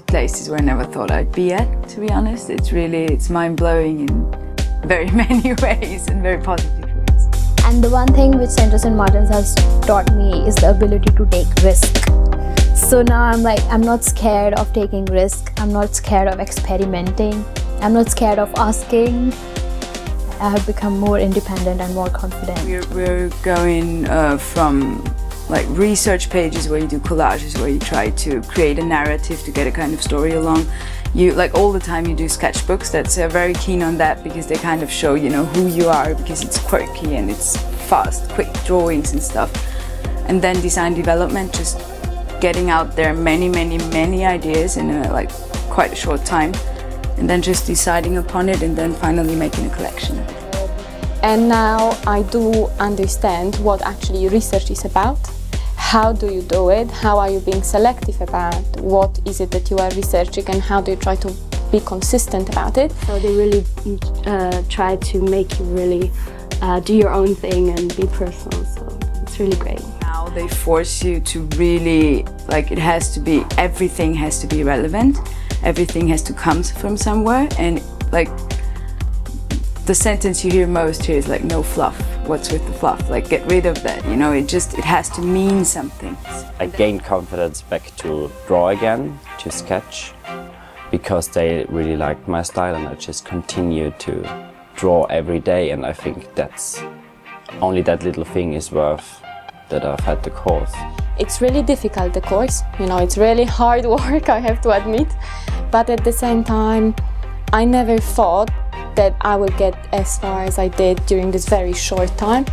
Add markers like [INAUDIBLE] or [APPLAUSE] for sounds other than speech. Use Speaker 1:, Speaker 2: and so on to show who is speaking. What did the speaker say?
Speaker 1: places where I never thought I'd be at, to be honest. It's really, it's mind-blowing in [LAUGHS] very many [LAUGHS] ways and very positive ways.
Speaker 2: And the one thing which St. St. Martin's has taught me is the ability to take risk. So now I'm like, I'm not scared of taking risk. I'm not scared of experimenting. I'm not scared of asking. I have become more independent and more confident.
Speaker 1: We're, we're going uh, from like research pages where you do collages where you try to create a narrative to get a kind of story along you like all the time you do sketchbooks that's uh, very keen on that because they kind of show you know who you are because it's quirky and it's fast quick drawings and stuff and then design development just getting out there many many many ideas in a, like quite a short time and then just deciding upon it and then finally making a collection.
Speaker 3: And now I do understand what actually research is about. How do you do it? How are you being selective about what is it that you are researching and how do you try to be consistent about it?
Speaker 4: So they really uh, try to make you really uh, do your own thing and be personal. So it's really great.
Speaker 1: Now they force you to really, like it has to be, everything has to be relevant. Everything has to come from somewhere and like the sentence you hear most here is like no fluff what's with the fluff? Like get rid of that you know? It just it has to mean something.
Speaker 5: I gained confidence back to draw again to sketch because they really liked my style and i just continued to draw every day and i think that's only that little thing is worth that i've had the course.
Speaker 3: It's really difficult the course you know? It's really hard [LAUGHS] work i have to admit. But at the same time i never thought that I would get as far as I did during this very short time.